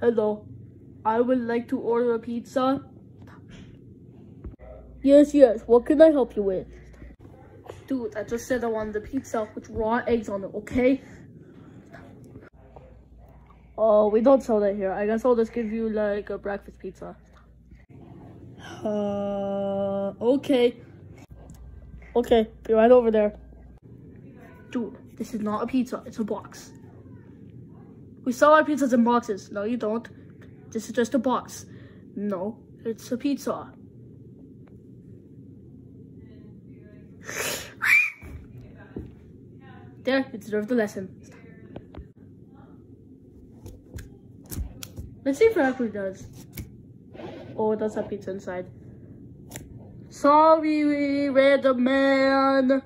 Hello. I would like to order a pizza. Yes, yes. What can I help you with? Dude, I just said I wanted the pizza with raw eggs on it, okay? Oh, we don't sell that here. I guess I'll just give you like a breakfast pizza. Uh, okay. Okay, be right over there. Dude, this is not a pizza, it's a box. We sell our pizzas in boxes. No, you don't. This is just a box. No, it's a pizza. There, you deserve the lesson. Let's see if it actually does. Oh, it does have pizza inside. Sorry, we read the man.